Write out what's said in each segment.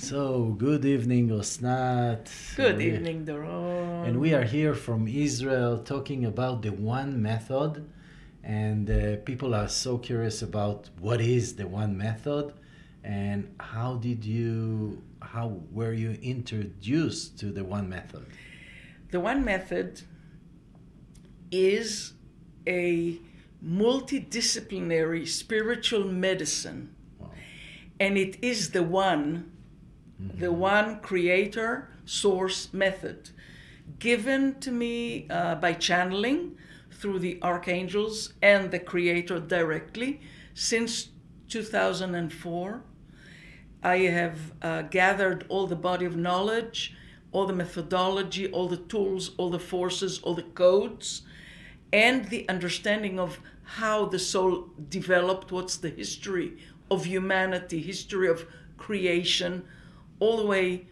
So, good evening, Osnat. Good We- evening, Doron. And we are here from Israel talking about the one method. And uh, people are so curious about what is the one method and how did you, how were you introduced to the one method? The one method is a multidisciplinary spiritual medicine, Wow. and it is the one, the one creator source method given to me uh, by channeling through the archangels and the creator directly since 2004. I have uh, gathered all the body of knowledge, all the methodology, all the tools, all the forces, all the codes, and the understanding of how the soul developed, what's the history of humanity, history of creation, all the way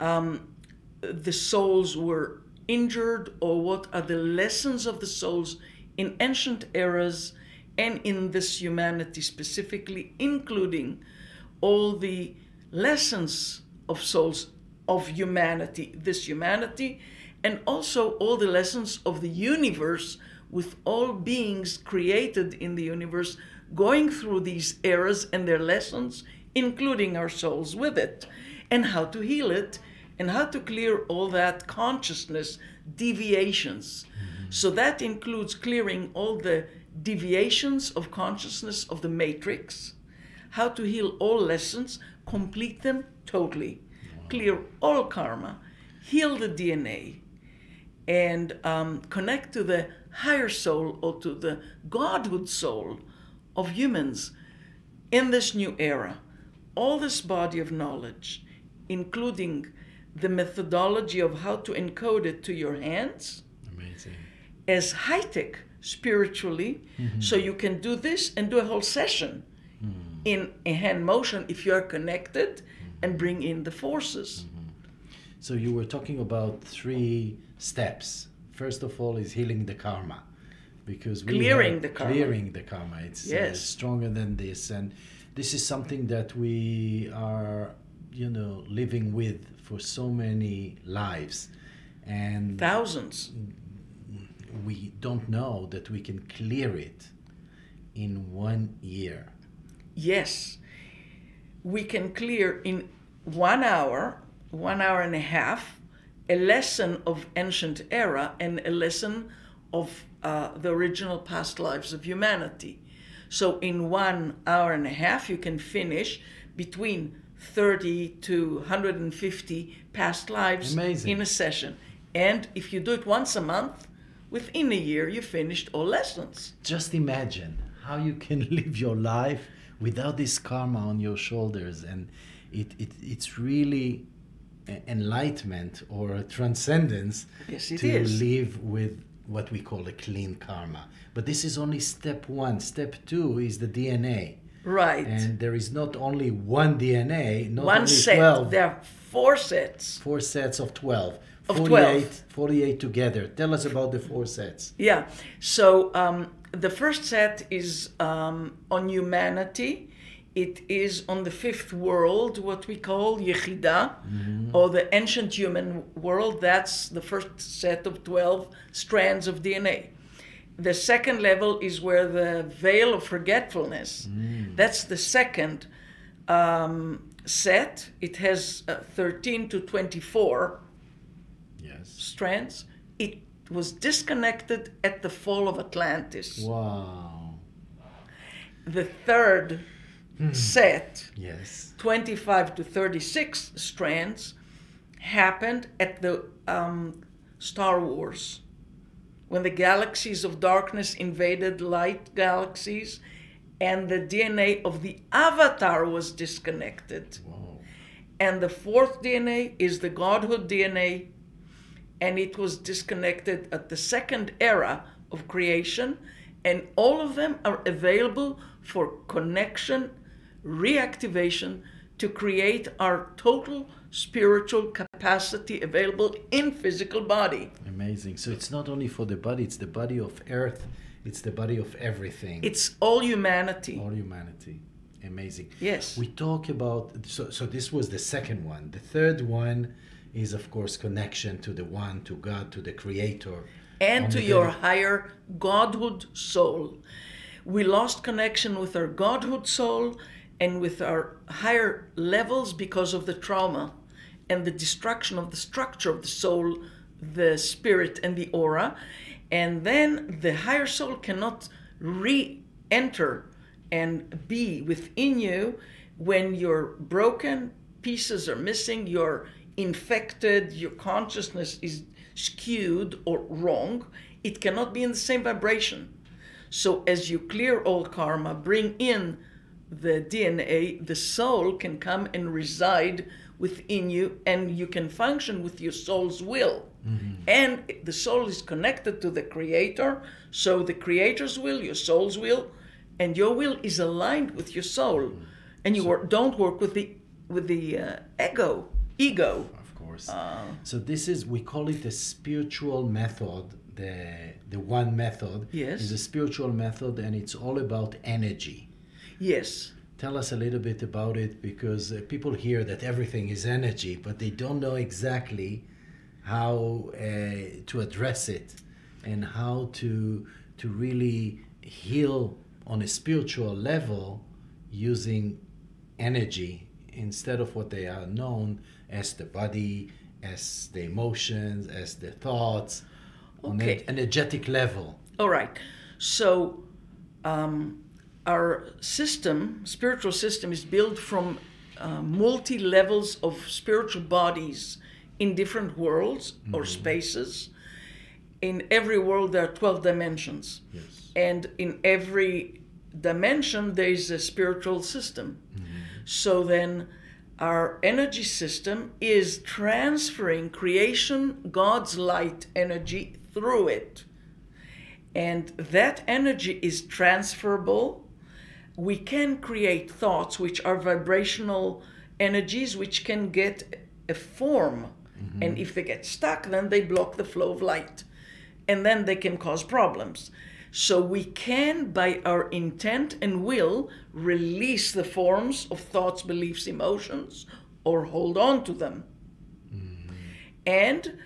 um, the souls were injured, or what are the lessons of the souls in ancient eras and in this humanity specifically, including all the lessons of souls of humanity, this humanity, and also all the lessons of the universe with all beings created in the universe going through these eras and their lessons, including our souls with it, and how to heal it and how to clear all that consciousness deviations. So that includes clearing all the deviations of consciousness of the matrix, how to heal all lessons, complete them totally, clear all karma, heal the DNA, and um, connect to the higher soul or to the godhood soul of humans in this new era. All this body of knowledge, including the methodology of how to encode it to your hands, Amazing. as high tech spiritually, mm-hmm. so you can do this and do a whole session mm. in a hand motion if you are connected and bring in the forces. Mm-hmm. So, you were talking about three steps. First of all, is healing the karma. Because we Clearing the karma. Clearing the karma. It's uh, Yes. stronger than this. And this is something that we are, you know, living with for so many lives. And Thousands. we don't know that we can clear it in one year. Yes, we can clear in one hour, one hour and a half, a lesson of ancient era and a lesson of uh, the original past lives of humanity. So, in one hour and a half, you can finish between 30 to 150 past lives Amazing. in a session. And if you do it once a month, within a year, you finished all lessons. Just imagine how you can live your life without this karma on your shoulders. And it, it, it's really enlightenment or a transcendence Yes, to is. live with what we call a clean karma. But this is only step one. Step two is the DNA. Right. And there is not only one DNA, not one only set. 12, There are four sets. four sets of 12. Of 48, 12. 48 together. Tell us about the four sets. Yeah. So um, the first set is um, on humanity. It is on the fifth world, what we call Yechida, or the ancient human world. That's the first set of 12 strands of DNA. The second level is where the veil of forgetfulness. That's the second um, set. It has uh, 13 to 24 Yes. strands. It was disconnected at the fall of Atlantis. Wow. The third set, Yes. 25 to 36 strands, happened at the um, Star Wars. When the galaxies of darkness invaded light galaxies and the DNA of the Avatar was disconnected. Wow. And the fourth DNA is the Godhood DNA, and it was disconnected at the second era of creation. And all of them are available for connection, reactivation to create our total spiritual capacity available in physical body. Amazing. So it's not only for the body, it's the body of earth, it's the body of everything, It's all humanity. all humanity. amazing. Yes. We talk about so so this was the second one. The third one is of course connection to the one, to God, to the Creator, and to your higher godhood soul. We lost connection with our godhood soul and with our higher levels because of the trauma and the destruction of the structure of the soul, the spirit, and the aura. And then the higher soul cannot re enter and be within you when your broken pieces are missing, you're infected, your consciousness is skewed or wrong, it cannot be in the same vibration. So as you clear all karma, bring in the DNA, the soul can come and reside within you and you can function with your soul's will. And the soul is connected to the creator, so the creator's will, your soul's will, and your will is aligned with your soul. And you wor- don't work with the with the uh, ego, ego. of course. Uh, so this is we call it the spiritual method. The the one method Yes. is a spiritual method, and it's all about energy. Yes. Tell us a little bit about it because uh, people hear that everything is energy, but they don't know exactly how uh, to address it and how to to really heal on a spiritual level using energy instead of what they are known as the body, as the emotions, as the thoughts, on Okay. an energetic level. All right. So, um, our system, spiritual system, is built from uh, multi levels of spiritual bodies in different worlds or spaces. In every world, there are 12 dimensions. Yes. And in every dimension, there is a spiritual system. So then, our energy system is transferring creation, God's light energy through it. And that energy is transferable. We can create thoughts which are vibrational energies which can get a form. And if they get stuck, then they block the flow of light. And then they can cause problems. So we can, by our intent and will, release the forms of thoughts, beliefs, emotions, or hold on to them. And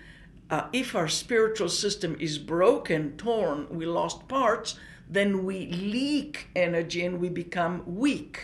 uh, if our spiritual system is broken, torn, we lost parts, then we leak energy and we become weak.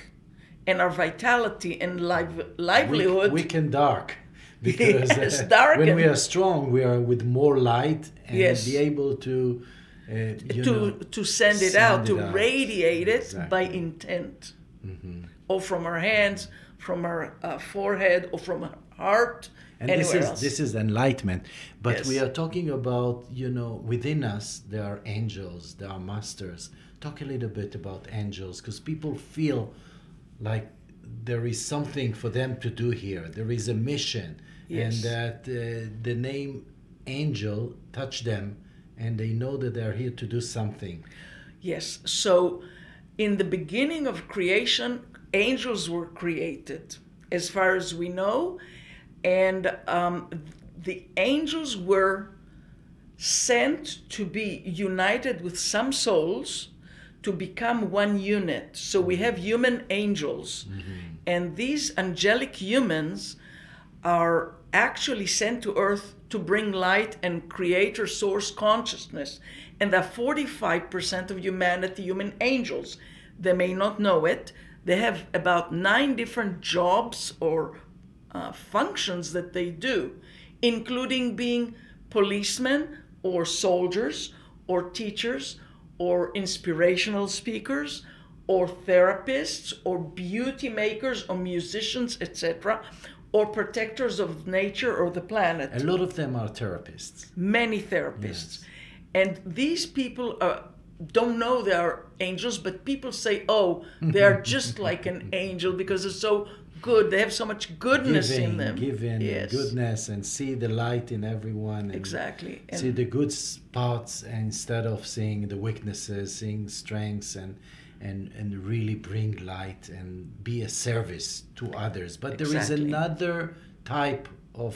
And our vitality and live, livelihood. Weak, weak and dark. Because Yes, uh, when we are strong, we are with more light and Yes. be able to, uh, you to, know, to send it send out, it to out. radiate it by intent. Mm-hmm. Or from our hands, from our uh, forehead, or from our heart, and this is else. this is enlightenment. But we are talking about, you know, within us there are angels, there are masters. Talk a little bit about angels, because people feel like there is something for them to do here. There is a mission, Yes. and that uh, the name angel touched them, and they know that they are here to do something. Yes. So, in the beginning of creation, angels were created, as far as we know, and um, the angels were sent to be united with some souls to become one unit. So we have human angels, and these angelic humans are actually sent to earth to bring light and creator source consciousness. And that 45% of humanity, human angels, they may not know it. They have about nine different jobs or uh, functions that they do, including being policemen or soldiers or teachers or inspirational speakers or therapists or beauty makers or musicians, etc., or protectors of nature or the planet. A lot of them are therapists. Many therapists. And these people are, don't know they are angels, but people say, oh, they are just like an angel because they're so good. They have so much goodness giving, in them. giving yes. goodness, and see the light in everyone. And Exactly. And see the good spots instead of seeing the weaknesses, seeing strengths, and and and really bring light and be a service to others. But there is another type of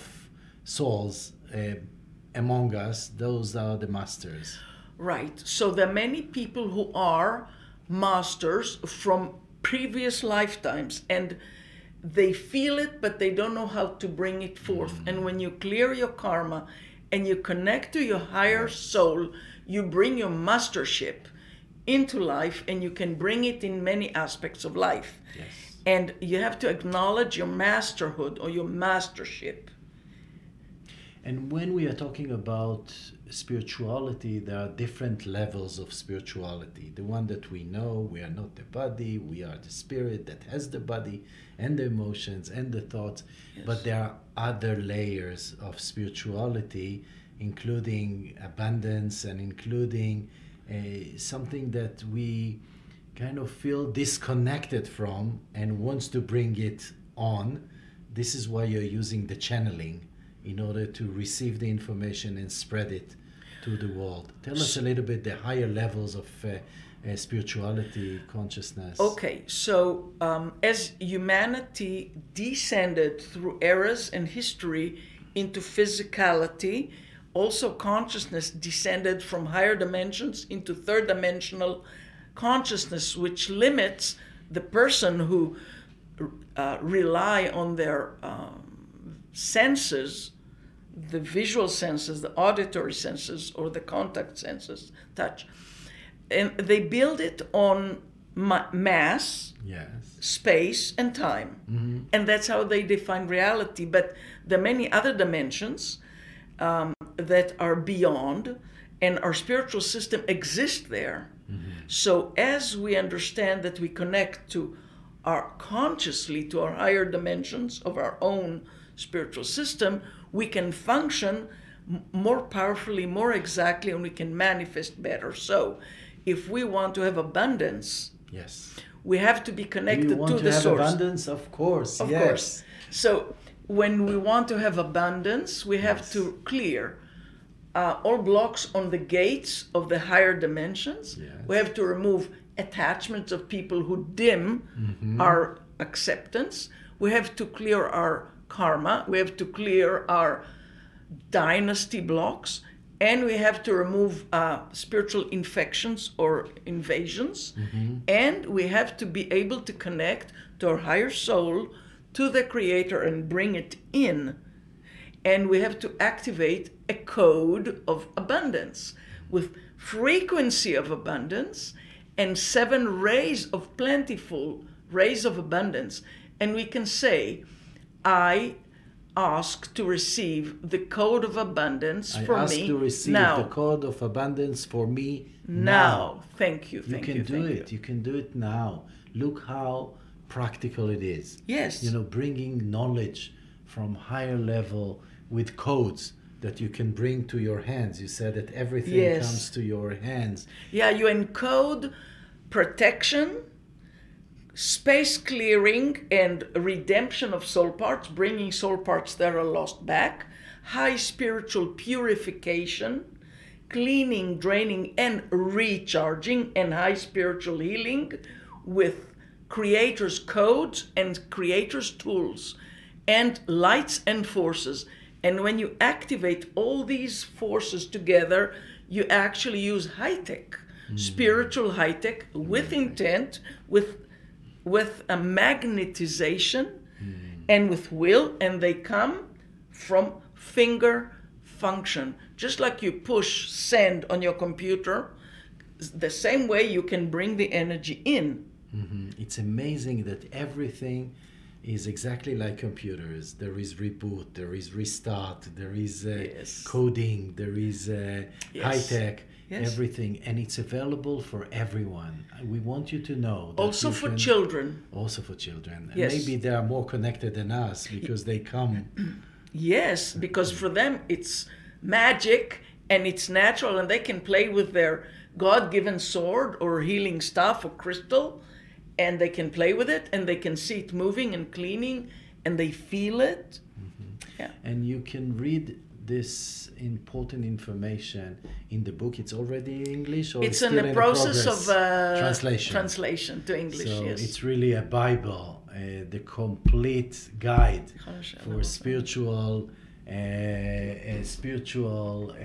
souls uh, among us. Those are the masters. Right. So there are many people who are masters from previous lifetimes and they feel it but they don't know how to bring it forth. Mm. And when you clear your karma and you connect to your higher soul you bring your mastership into life and you can bring it in many aspects of life. Yes. and you have to acknowledge your masterhood or your mastership And when we are talking about spirituality, there are different levels of spirituality. The one that we know, we are not the body, we are the spirit that has the body and the emotions and the thoughts. But there are other layers of spirituality, including abundance and including uh, something that we kind of feel disconnected from and wants to bring it on. This is why you're using the channeling in order to receive the information and spread it to the world. Tell us a little bit the higher levels of uh, uh, spirituality, consciousness. Okay, so um, as humanity descended through eras and history into physicality, also consciousness descended from higher dimensions into third dimensional consciousness, which limits the person who uh, rely on their um, senses the visual senses, the auditory senses, or the contact senses, touch. And they build it on ma- mass, Yes. space, and time. And that's how they define reality. But the many other dimensions um, that are beyond, and our spiritual system exists there. So as we understand that we connect to our consciously to our higher dimensions of our own spiritual system, we can function more powerfully, more exactly, and we can manifest better. So, if we want to have abundance, Yes. we have to be Do connected you want to to, the have source. abundance? Of course. Of yes. course. So, when we want to have abundance, we have Yes. to clear uh, all blocks on the gates of the higher dimensions. Yes. We have to remove attachments of people who dim Mm-hmm. our acceptance. We have to clear our karma. We have to clear our dynasty blocks. And we have to remove uh, spiritual infections or invasions. And we have to be able to connect to our higher soul, to the Creator, and bring it in and we have to activate a code of abundance with frequency of abundance and seven rays of plentiful rays of abundance and we can say i ask to receive the code of abundance I for ask me to receive now the code of abundance for me now thank you Thank You can you, do it. You. can do it now. Look how practical it is. yes You know, bringing knowledge from higher level with codes that you can bring to your hands. You said that everything Yes. comes to your hands. Yeah, you encode protection, space clearing, and redemption of soul parts, bringing soul parts that are lost back, high spiritual purification, cleaning, draining, and recharging, and high spiritual healing with creators' codes and creators' tools, and lights and forces. And when you activate all these forces together, you actually use high tech, mm-hmm. spiritual high tech with mm-hmm. intent, with with a magnetization and with will, and they come from finger function. Just like you push send on your computer, the same way you can bring the energy in. Mhm. It's amazing that everything is exactly like computers. There is reboot, there is restart, there is uh, Yes. coding, there is uh, Yes. high tech, Yes. everything, and it's available for everyone. We want you to know. That Also for can- children. Also for children. Yes. Maybe they are more connected than us because they come. Yes, because for them it's magic and it's natural and they can play with their God given sword or healing staff or crystal and they can play with it and they can see it moving and cleaning and they feel it. Yeah. and you can read this important information in the book. It's already in English or It's still in the process progress? of uh, translation. translation to English, So yes. it's really a Bible, uh, the complete guide for spiritual, uh, uh, spiritual uh,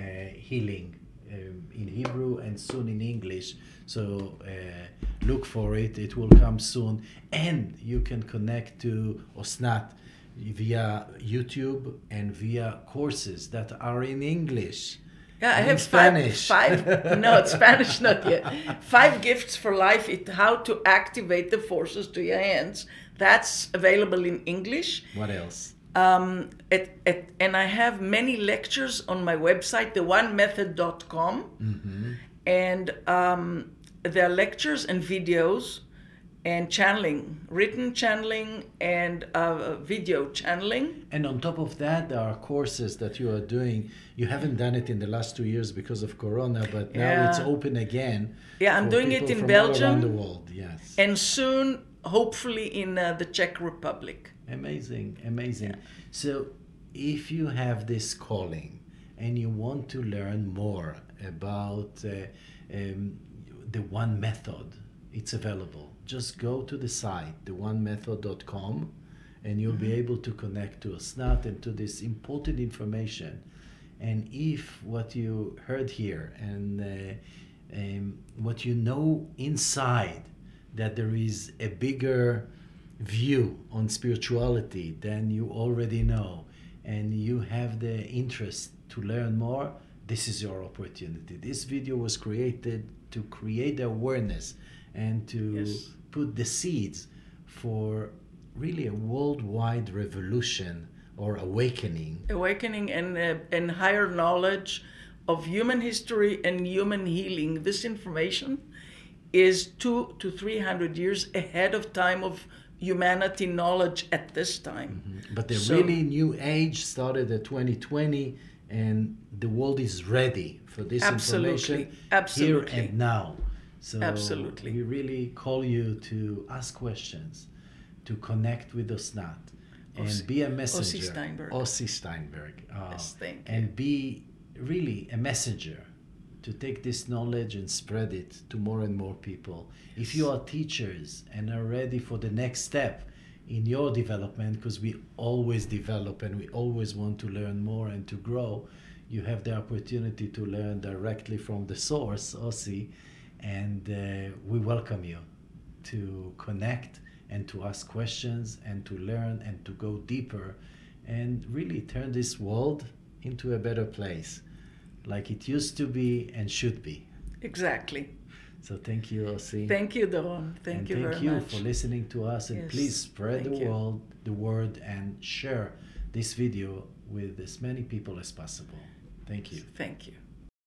healing. um, in Hebrew and soon in English. So uh, look for it. It will come soon. And you can connect to Osnat via YouTube and via courses that are in English. Yeah, I have Spanish. five. Five. No, it's Spanish not yet. Five gifts for life. It how to activate the forces to your hands. That's available in English. What else? Um, it, it, and I have many lectures on my website, theonemethod.com. Mm-hmm. And um, there are lectures and videos and channeling, written channeling and uh, video channeling. And on top of that, there are courses that you are doing. You haven't done it in the last two years because of Corona, but now Yeah. it's open again. Yeah, I'm doing it in all around Belgium. the world. Yes. And soon, hopefully, in uh, the Czech Republic. Amazing, amazing. So, if you have this calling and you want to learn more about uh, um, the one method, it's available. Just go to the site, theonemethod.com, and you'll be able to connect to Osnat and to this important information. And if what you heard here and uh, um, what you know inside that there is a bigger view on spirituality than you already know, and you have the interest to learn more, this is your opportunity. This video was created to create the awareness and to Yes. put the seeds for really a worldwide revolution or awakening. Awakening and, uh, and higher knowledge of human history and human healing. This information is two to three hundred years ahead of time of humanity knowledge at this time. But the So- really new age started at 2020, and the world is ready for this Absolutely. information Absolutely. here and now. So Absolutely. we really call you to ask questions, to connect with Osnat, and Ossi- be a messenger. Ossi. Steinberg. Ossi Steinberg. Uh, Yes, thank you. and be really a messenger to take this knowledge and spread it to more and more people. If you are teachers and are ready for the next step in your development, because we always develop and we always want to learn more and to grow, you have the opportunity to learn directly from the source, Ossi, and uh, we welcome you to connect and to ask questions and to learn and to go deeper and really turn this world into a better place like it used to be and should be. Exactly. So thank you, Ossi. Thank you, Doron. Thank and you thank very you much. for listening to us and Yes, please spread the thank you. world the word and share this video with as many people as possible. Thank you. Thank you.